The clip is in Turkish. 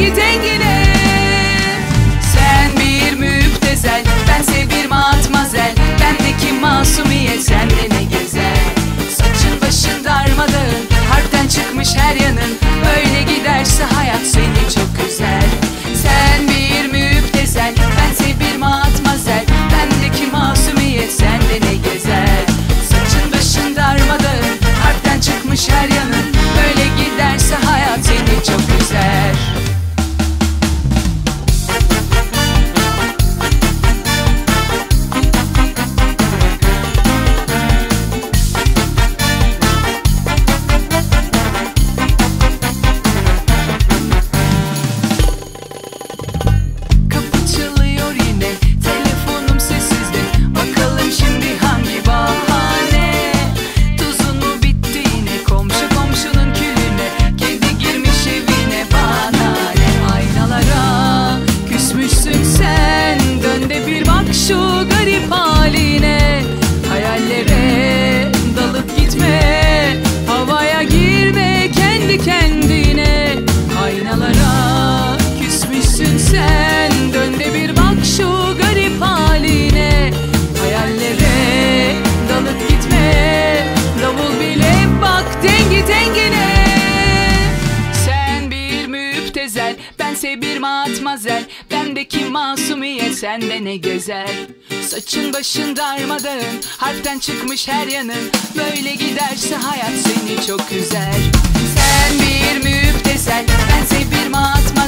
you taking it? sen Dön de bir bak şu garip haline. Hayallere dalıp gitme Davul bile bak tengi tengine Sen bir müptezel Bense bir matmazel. Bendeki masumiye sende ne güzel Saçın başın darmadağın Harpten çıkmış her yanın. Böyle giderse hayat seni çok üzer. Sen bir müptezel Bense bir matmazel.